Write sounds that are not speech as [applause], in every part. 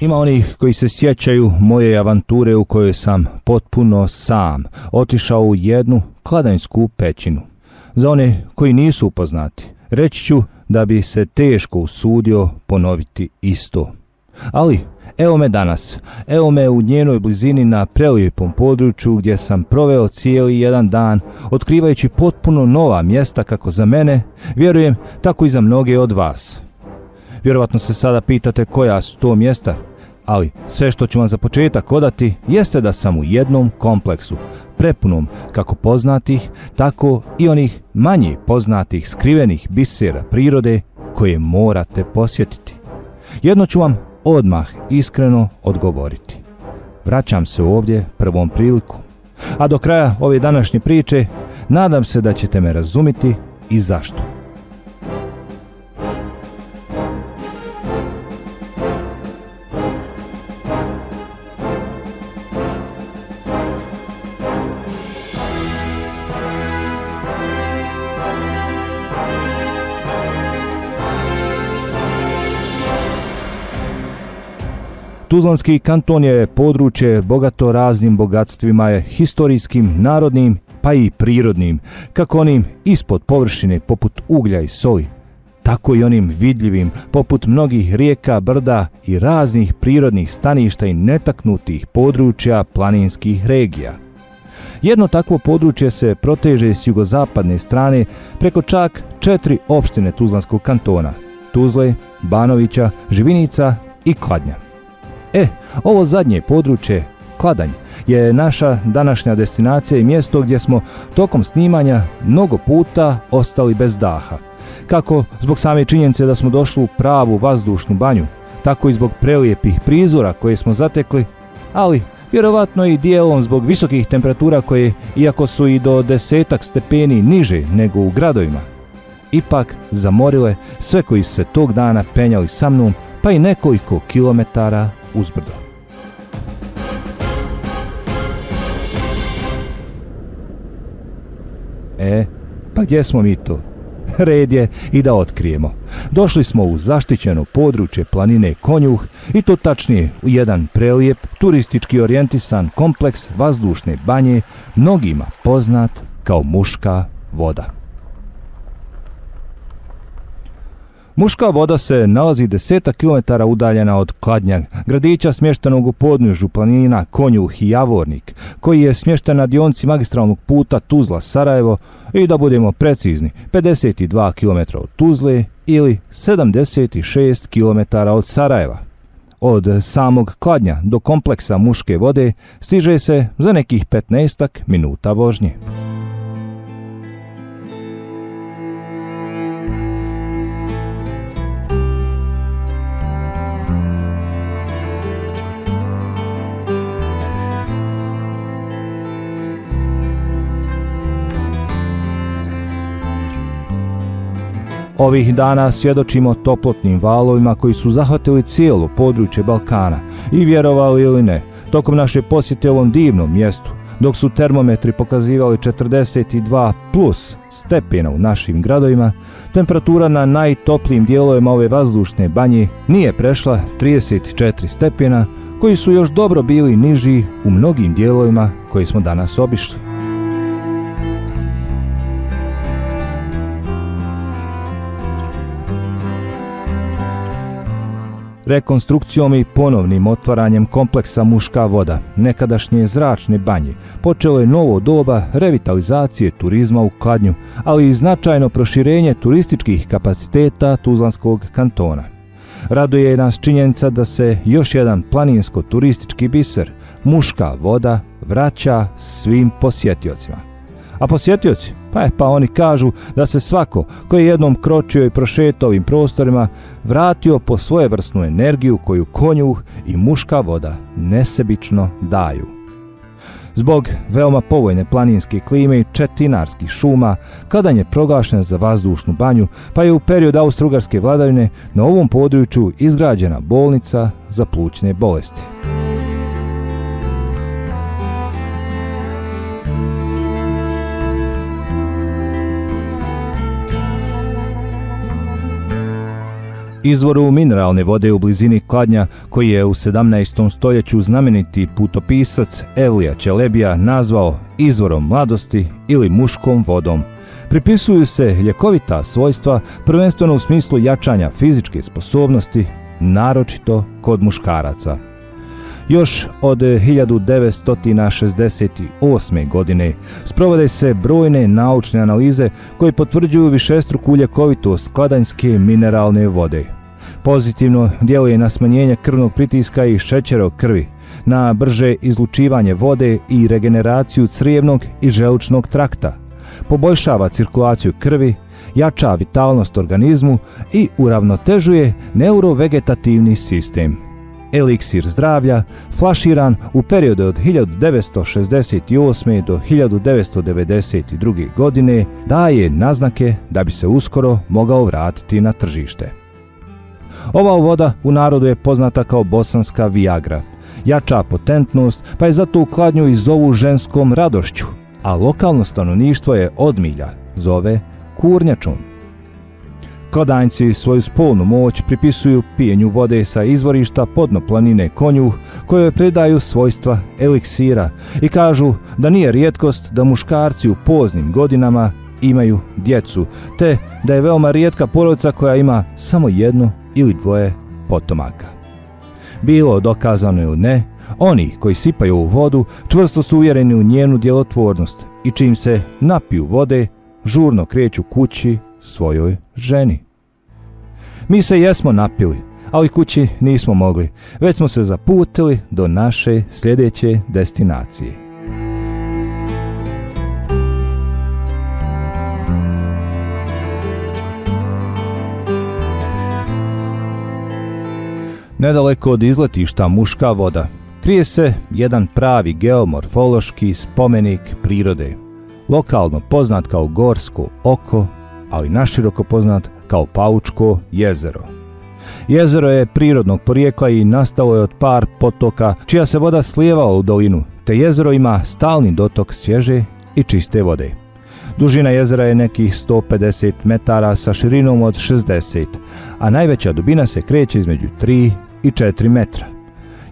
Ima onih koji se sjećaju moje avanture u kojoj sam potpuno sam otišao u jednu kladanjsku pećinu. Za one koji nisu upoznati, reći ću da bi se teško usudio ponoviti isto. Ali, evo me danas, evo me u njenoj blizini na prelijepom području gdje sam proveo cijeli jedan dan, otkrivajući potpuno nova mjesta kako za mene, vjerujem, tako i za mnoge od vas. Vjerovatno se sada pitate koja su to mjesta, ali sve što ću vam za početak odati jeste da sam u jednom kompleksu, prepunom kako poznatih, tako i onih manje poznatih skrivenih bisera prirode koje morate posjetiti. Jedno ću vam odmah iskreno odgovoriti. Vraćam se ovdje prvom priliku. A do kraja ove današnje priče nadam se da ćete me razumiti i zašto. Tuzlanski kanton je područje bogato raznim bogatstvima, je historijskim, narodnim, pa i prirodnim, kako onim ispod površine poput uglja i soli, tako i onim vidljivim poput mnogih rijeka, brda i raznih prirodnih staništa i netaknutih područja planinskih regija. Jedno takvo područje se proteže s jugozapadne strane preko čak četiri opštine Tuzlanskog kantona, Tuzle, Banovića, Živinica i Kladnja. E, ovo zadnje područje, Kladanj, je naša današnja destinacija i mjesto gdje smo tokom snimanja mnogo puta ostali bez daha. Kako zbog same činjenice da smo došli u pravu vazdušnu banju, tako i zbog prelijepih prizora koje smo zatekli, ali vjerovatno i dijelom zbog visokih temperatura koje, iako su i do desetak stepeni niže nego u gradovima, ipak zamorile sve koji se tog dana penjali sa mnom, pa i nekoliko kilometara uzbrdo. E, pa gdje smo mi to? [laughs] Red je i da otkrijemo. Došli smo u zaštićeno područje planine Konjuh i to tačnije u jedan prelijep, turistički orijentisan kompleks vazdušne banje, mnogima poznat kao muška voda. Muška voda se nalazi deseta kilometara udaljena od Kladnja, gradića smještenog u podnjužu planina Konjuh i Javornik, koji je smješten na dionci magistralnog puta Tuzla-Sarajevo i da budemo precizni, 52 km od Tuzle ili 76 km od Sarajeva. Od samog Kladnja do kompleksa muške vode stiže se za nekih 15 minuta vožnje. Ovih dana svjedočimo toplotnim valovima koji su zahvatili cijelo područje Balkana i vjerovali ili ne, tokom naše posjete ovom divnom mjestu, dok su termometri pokazivali 42 plus stepena u našim gradovima, temperatura na najtoplijim dijelovima ove vazdušne banje nije prešla 34 stepena, koji su još dobro bili niži u mnogim dijelovima koji smo danas obišli. Rekonstrukcijom i ponovnim otvaranjem kompleksa Muška voda, nekadašnje zračne banje, počelo je novo doba revitalizacije turizma u Kladnju, ali i značajno proširenje turističkih kapaciteta Tuzlanskog kantona. Raduje nas činjenica da se još jedan planinsko-turistički biser, Muška voda, vraća svim posjetiocima. A posjetioci Pa je, pa oni kažu da se svako koji je jednom kročio i prošetao ovim prostorima vratio po svoje vrstnu energiju koju konjuh i muška voda nesebično daju. Zbog veoma povojne planinske klime i četinarskih šuma, kada je proglašen za vazdušnu banju, pa je u period austrougarske vladavine na ovom području izgrađena bolnica za plućne bolesti. Izvoru mineralne vode u blizini Kladnja, koji je u 17. stoljeću znameniti putopisac Evlija Čelebija nazvao izvorom mladosti ili muškom vodom. Pripisuju se ljekovita svojstva prvenstveno u smislu jačanja fizičke sposobnosti, naročito kod muškaraca. Još od 1968. godine sprovode se brojne naučne analize koje potvrđuju višestruku ljekovitost kladanjske mineralne vode. Pozitivno djeluje na smanjenje krvnog pritiska i šećera u krvi, na brže izlučivanje vode i regeneraciju crijevnog i želučnog trakta, poboljšava cirkulaciju krvi, jača vitalnost organizmu i uravnotežuje neurovegetativni sistem eliksir zdravlja, flaširan u periodu od 1968. do 1992. godine, daje naznake da bi se uskoro mogao vratiti na tržište. Ova voda u narodu je poznata kao bosanska viagra. Jača potentnost, pa je zato u kladnju i zovu ženskom radošću, a lokalno stanovništvo je odmilja, zove kurnjačom. Kladanjci svoju spolnu moć pripisuju pijenju vode sa izvorišta podno planine konju kojoj predaju svojstva eliksira i kažu da nije rijetkost da muškarci u poznim godinama imaju djecu, te da je veoma rijetka porodica koja ima samo jedno ili dvoje potomaka. Bilo dokazano ili ne, oni koji sipaju u vodu čvrsto su uvjereni u njenu djelotvornost i čim se napiju vode, žurno kreću kući svojoj ženi. Mi se jesmo napili, ali kući nismo mogli, već smo se zaputili do naše sljedeće destinacije. Nedaleko od izletišta Muška voda krije se jedan pravi geomorfološki spomenik prirode, lokalno poznat kao Gorsko oko, ali naširoko poznat kao Paučko jezero. Jezero je prirodnog porijekla i nastalo je od par potoka čija se voda slijevala u dolinu, te jezero ima stalni dotok svježe i čiste vode. Dužina jezera je nekih 150 metara sa širinom od 60, a najveća dubina se kreće između 3 i 4 metra.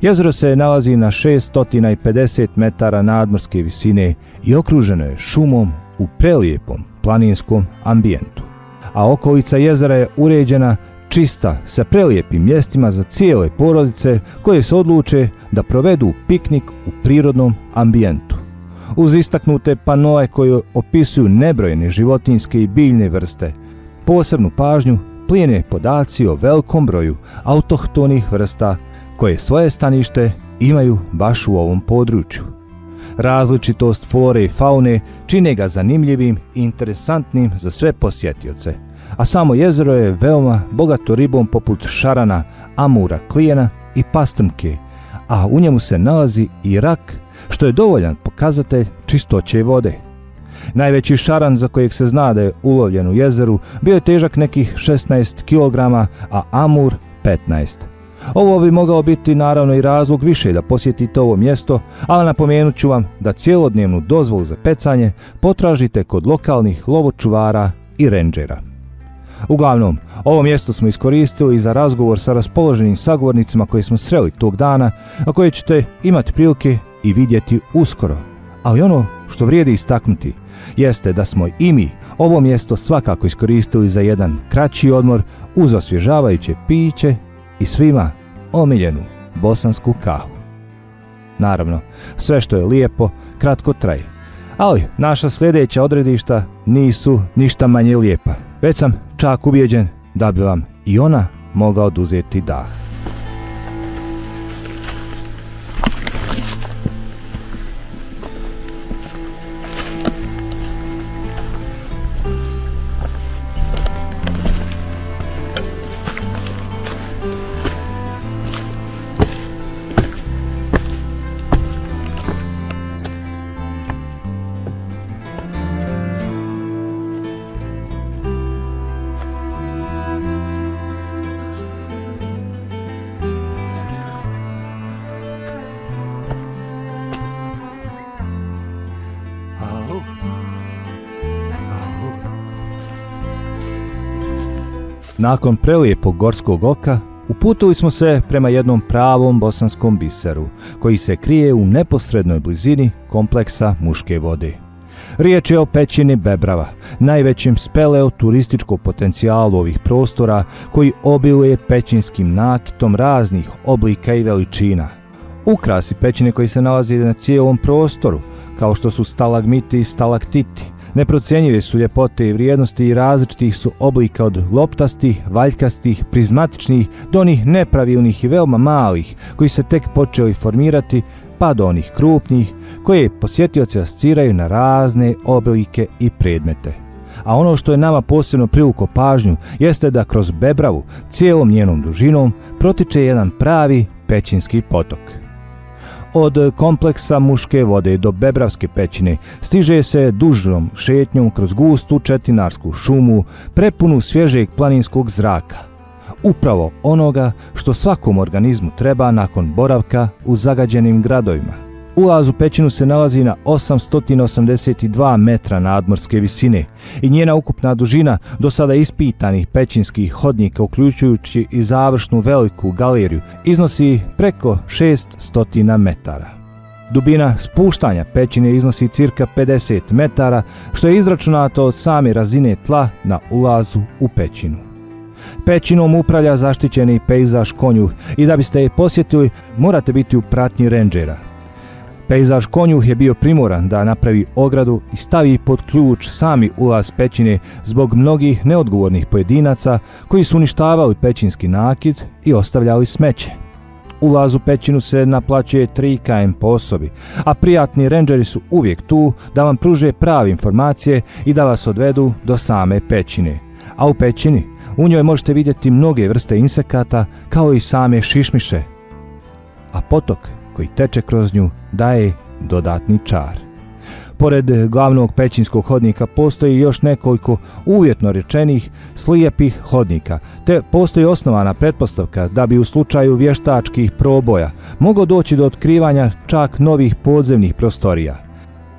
Jezero se nalazi na 650 metara nadmorske visine i okruženo je šumom u prelijepom planinskom ambijentu a okolica jezera je uređena čista sa prelijepim mjestima za cijele porodice koje se odluče da provedu piknik u prirodnom ambijentu. Uz istaknute panoje koje opisuju nebrojene životinske i biljne vrste, posebnu pažnju plijene podaci o velikom broju autohtonih vrsta koje svoje stanište imaju baš u ovom području. Različitost flore i faune čine ga zanimljivim i interesantnim za sve posjetioce, a samo jezero je veoma bogato ribom poput šarana, amura, klijena i pastrnke, a u njemu se nalazi i rak, što je dovoljan pokazatelj čistoće vode. Najveći šaran za kojeg se zna da je ulovljen u jezeru bio je težak nekih 16 kg, a amur 15 Ovo bi mogao biti naravno i razlog više da posjetite ovo mjesto, ali napomenut ću vam da cijelodnevnu dozvolu za pecanje potražite kod lokalnih lovočuvara i renđera. Uglavnom, ovo mjesto smo iskoristili za razgovor sa raspoloženim sagovornicima koje smo sreli tog dana, a koje ćete imati prilike i vidjeti uskoro. Ali ono što vrijedi istaknuti jeste da smo i mi ovo mjesto svakako iskoristili za jedan kraći odmor uz osvježavajuće piće i svima omiljenu bosansku kahu. Naravno, sve što je lijepo, kratko traje. Ali naša sljedeća odredišta nisu ništa manje lijepa. Već sam čak ubijeđen da bi vam i ona mogla oduzeti dah. Nakon prelijepog gorskog oka, uputili smo se prema jednom pravom bosanskom biseru, koji se krije u neposrednoj blizini kompleksa muške vode. Riječ je o pećini Bebrava, najvećem speleo turističkog potencijalu ovih prostora koji obiluje pećinskim nakitom raznih oblika i veličina. Ukrasi pećine koji se nalazi na cijelom prostoru, kao što su stalagmiti i stalaktiti, Neprocijenjive su ljepote i vrijednosti i različitih su oblika od loptastih, valjkastih, prizmatičnih do onih nepravilnih i veoma malih koji se tek počeli formirati pa do onih krupnih koje posjetioci asciraju na razne oblike i predmete. A ono što je nama posebno privuko pažnju jeste da kroz Bebravu cijelom njenom dužinom protiče jedan pravi pećinski potok. Od kompleksa muške vode do Bebravske pećine stiže se dužnom šetnjom kroz gustu četinarsku šumu prepunu svježeg planinskog zraka. Upravo onoga što svakom organizmu treba nakon boravka u zagađenim gradovima. Ulaz u pećinu se nalazi na 882 metra nadmorske visine i njena ukupna dužina do sada ispitanih pećinskih hodnika, uključujući i završnu veliku galeriju, iznosi preko 600 metara. Dubina spuštanja pećine iznosi cirka 50 metara, što je izračunato od same razine tla na ulazu u pećinu. Pećinom upravlja zaštićeni pejzaž konju i da biste je posjetili morate biti u pratnji rendžera – Pejzaž konjuh je bio primoran da napravi ogradu i stavi pod ključ sami ulaz pećine zbog mnogih neodgovornih pojedinaca koji su uništavali pećinski nakid i ostavljali smeće. Ulaz u pećinu se naplaćuje 3 km po osobi, a prijatni renđeri su uvijek tu da vam pruže prave informacije i da vas odvedu do same pećine. A u pećini, u njoj možete vidjeti mnoge vrste insekata kao i same šišmiše. A potok koji teče kroz nju daje dodatni čar. Pored glavnog pećinskog hodnika postoji još nekoliko uvjetno rečenih slijepih hodnika, te postoji osnovana pretpostavka da bi u slučaju vještačkih proboja moglo doći do otkrivanja čak novih podzemnih prostorija.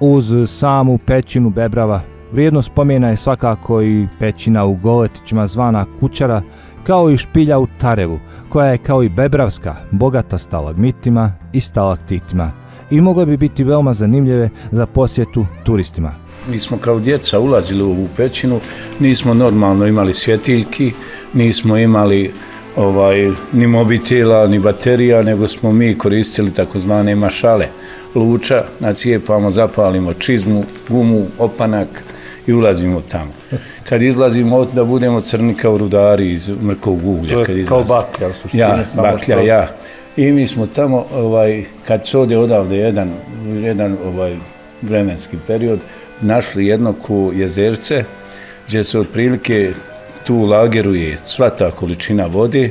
Uz samu pećinu Bebrava vrijedno spomena je svakako i pećina u Goletićima zvana Kućara, kao i špilja u Tarevu, koja je kao i Bebravska, bogata stalagmitima i stalaktitima i mogle bi biti veoma zanimljive za posjetu turistima. Mi smo kao djeca ulazili u ovu pećinu, nismo normalno imali svjetiljki, nismo imali ovaj ni mobitela, ni baterija, nego smo mi koristili takozvane mašale luča, nacijepamo, zapalimo čizmu, gumu, opanak i ulazimo tamo kad izlazimo da budemo crni kao rudari iz mrkovog uglja. To je kao baklja, u suštini. Ja, samo baklja, što... ja. I mi smo tamo, ovaj, kad se ode odavde jedan, jedan ovaj, vremenski period, našli jedno ku jezerce, gdje se otprilike tu lageruje sva ta količina vode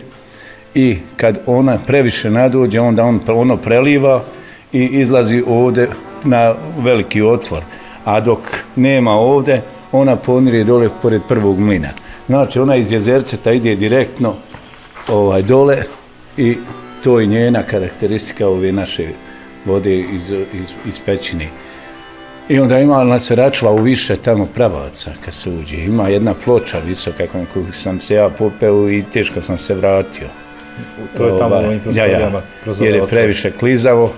i kad ona previše nadođe, onda on ono preliva i izlazi ovde na veliki otvor. A dok nema ovde, ona ponire dole pored prvog mlina. Znači, ona iz jezerceta ide direktno ovaj, dole i to je njena karakteristika ove naše vode iz, iz, iz pećine. I onda ima na se račva u više tamo pravaca kad se uđe. Ima jedna ploča visoka koju sam se ja popeo i teško sam se vratio. To je tamo ovaj, ja, ja, jer je previše klizavo.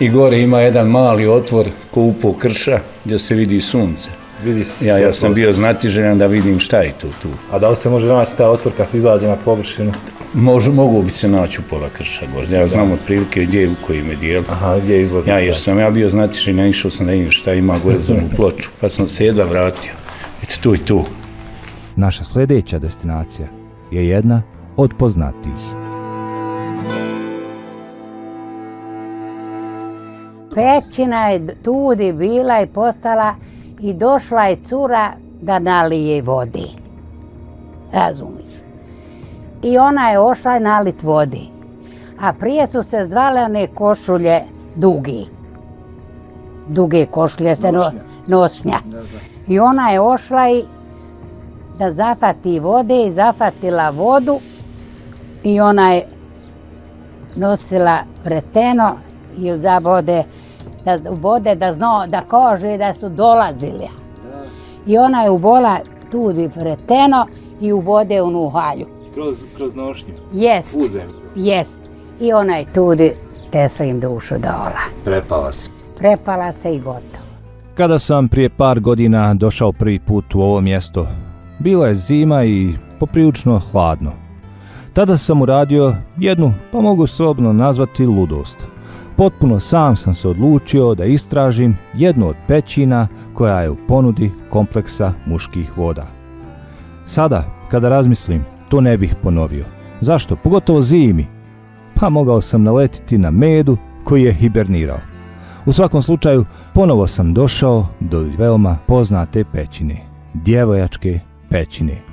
I gore ima jedan mali otvor ko upo krša gdje se vidi sunce vidi se ja, ja sam bio znatiželjan da vidim šta je tu, tu. A da li se može naći ta otvor kad se izađe na površinu? Može, mogu bi se naći u pola krša gozda. Ja znam od prilike gdje u kojim je dijelu. Aha, gdje izlazi? Ja, jer sam ja bio znatiželjan, išao sam da vidim šta ima gore za ploču, pa sam se jedva vratio. Eto, tu i tu. Naša sljedeća destinacija je jedna od poznatijih. Pećina je tudi bila i postala i došla je cura da nalije vodi. Razumiš? I ona je ošla nalit vodi. A prije su se zvale one košulje dugi. Duge košulje se nošnja. nošnja. I ona je ošla i da zafati vode i zafatila vodu i ona je nosila vreteno i zabode da vode da zna da kaže da su dolazili. I ona je ubola tu vreteno i ubode onu halju. Kroz, kroz nošnju? Jest. U zemlju? Jest. I ona je tudi Tesla im dušu dala. Prepala se. Prepala se i gotovo. Kada sam prije par godina došao prvi put u ovo mjesto, bila je zima i poprilično hladno. Tada sam uradio jednu, pa mogu slobno nazvati ludost. Potpuno sam sam se odlučio da istražim jednu od pećina koja je u ponudi kompleksa muških voda. Sada, kada razmislim, to ne bih ponovio. Zašto? Pogotovo zimi. Pa mogao sam naletiti na medu koji je hibernirao. U svakom slučaju, ponovo sam došao do veoma poznate pećine. Djevojačke pećine.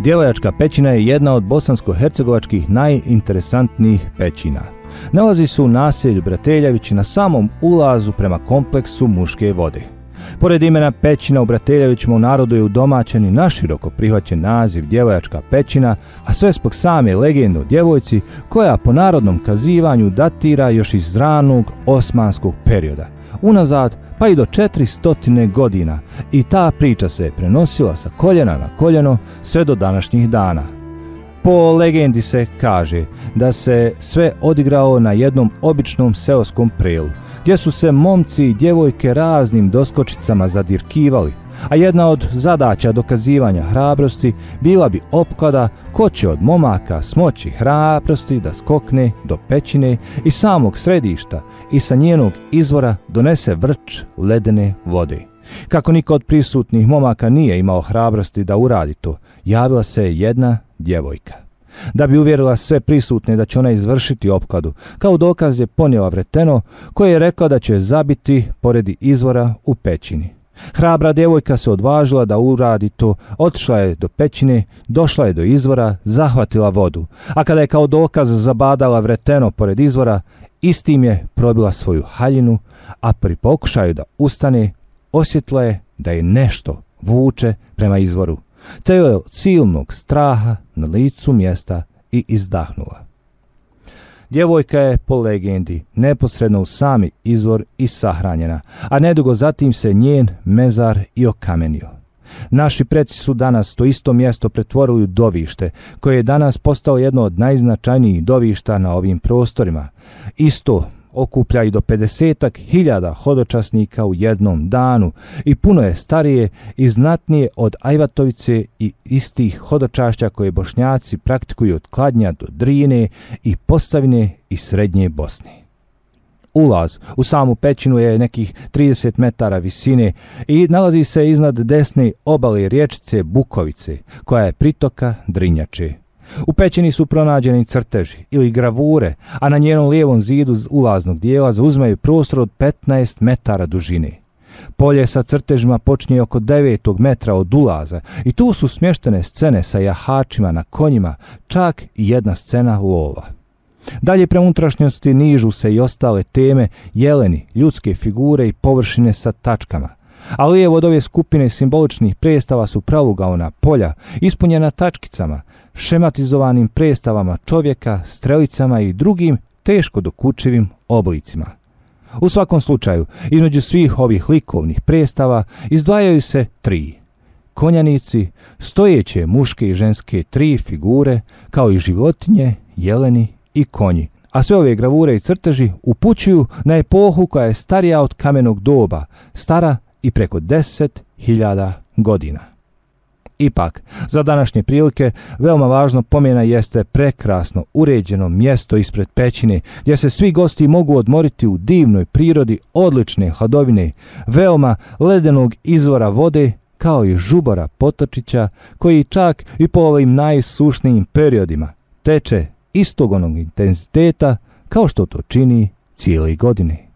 Djevojačka pećina je jedna od bosansko-hercegovačkih najinteresantnijih pećina. Nalazi se u naselju Brateljević na samom ulazu prema kompleksu muške vode. Pored imena Pećina u Brateljevićima u narodu je udomaćen i naširoko prihvaćen naziv Djevojačka pećina, a sve spog same legende o djevojci koja po narodnom kazivanju datira još iz ranog osmanskog perioda. Unazad pa i do 400 godina i ta priča se je prenosila sa koljena na koljeno sve do današnjih dana. Po legendi se kaže da se sve odigrao na jednom običnom seoskom prelu, gdje su se momci i djevojke raznim doskočicama zadirkivali, a jedna od zadaća dokazivanja hrabrosti bila bi opklada ko će od momaka smoći hrabrosti da skokne do pećine i samog središta i sa njenog izvora donese vrč ledene vode. Kako niko od prisutnih momaka nije imao hrabrosti da uradi to, javila se jedna djevojka. Da bi uvjerila sve prisutne da će ona izvršiti opkladu, kao dokaz je ponijela vreteno koje je rekla da će zabiti poredi izvora u pećini. Hrabra djevojka se odvažila da uradi to, otišla je do pećine, došla je do izvora, zahvatila vodu, a kada je kao dokaz zabadala vreteno pored izvora, istim je probila svoju haljinu, a pri pokušaju da ustane, osjetila je da je nešto vuče prema izvoru, te je od silnog straha na licu mjesta i izdahnula. Djevojka je, po legendi, neposredno u sami izvor i sahranjena, a nedugo zatim se njen mezar i okamenio. Naši preci su danas to isto mjesto pretvorili u dovište, koje je danas postao jedno od najznačajnijih dovišta na ovim prostorima. Isto okuplja i do 50 hiljada hodočasnika u jednom danu i puno je starije i znatnije od Ajvatovice i istih hodočašća koje bošnjaci praktikuju od Kladnja do Drine i Postavine i Srednje Bosne. Ulaz u samu pećinu je nekih 30 metara visine i nalazi se iznad desne obale riječice Bukovice, koja je pritoka Drinjače. U pećini su pronađeni crteži ili gravure, a na njenom lijevom zidu ulaznog dijela zauzmaju prostor od 15 metara dužine. Polje sa crtežima počinje oko 9 metra od ulaza i tu su smještene scene sa jahačima na konjima, čak i jedna scena lova. Dalje pre unutrašnjosti nižu se i ostale teme, jeleni, ljudske figure i površine sa tačkama. Ali je od ove skupine simboličnih predstava su pravugaona polja, ispunjena tačkicama, šematizovanim predstavama čovjeka, strelicama i drugim teško dokučivim oblicima. U svakom slučaju, između svih ovih likovnih predstava izdvajaju se tri. Konjanici, stojeće muške i ženske tri figure, kao i životinje, jeleni i konji. A sve ove gravure i crteži upućuju na epohu koja je starija od kamenog doba, stara i preko 10.000 godina. Ipak, za današnje prilike, veoma važno pomjena jeste prekrasno uređeno mjesto ispred pećine, gdje se svi gosti mogu odmoriti u divnoj prirodi odlične hladovine, veoma ledenog izvora vode, kao i žubora potočića, koji čak i po ovim najsušnijim periodima teče istog onog intenziteta kao što to čini cijeli godine.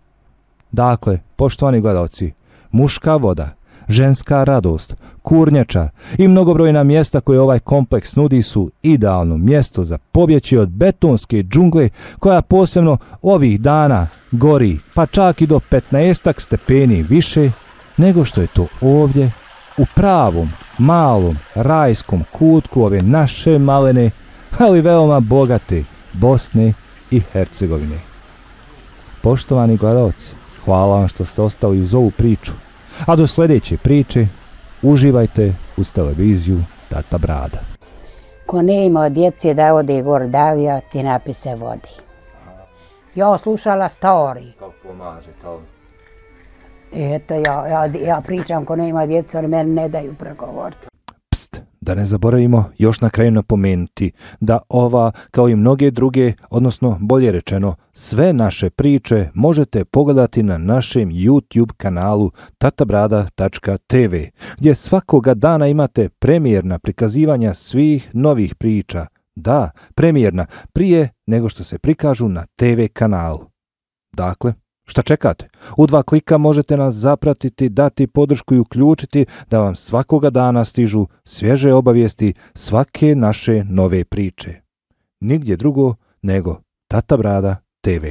Dakle, poštovani gledalci, muška voda, ženska radost, kurnjača i mnogobrojna mjesta koje ovaj kompleks nudi su idealno mjesto za pobjeći od betonske džungle koja posebno ovih dana gori pa čak i do 15 stepeni više nego što je to ovdje u pravom, malom, rajskom kutku ove naše malene, ali veoma bogate Bosne i Hercegovine. Poštovani gledalci, hvala vam što ste ostali uz ovu priču. A do sljedeće priče uživajte uz televiziju Tata Brada. Ko ne ima djece da ode gor davija, ti napise vodi. Ja slušala stari. Kao pomaže, kao... Eto, ja, ja, ja pričam ko ne ima djece, oni meni ne daju pregovoriti. Da ne zaboravimo još na kraju napomenuti da ova, kao i mnoge druge, odnosno bolje rečeno, sve naše priče možete pogledati na našem YouTube kanalu tatabrada.tv, gdje svakoga dana imate premijerna prikazivanja svih novih priča. Da, premijerna, prije nego što se prikažu na TV kanalu. Dakle, Šta čekate? U dva klika možete nas zapratiti, dati podršku i uključiti da vam svakoga dana stižu svježe obavijesti svake naše nove priče. Nigdje drugo nego Tata Brada TV.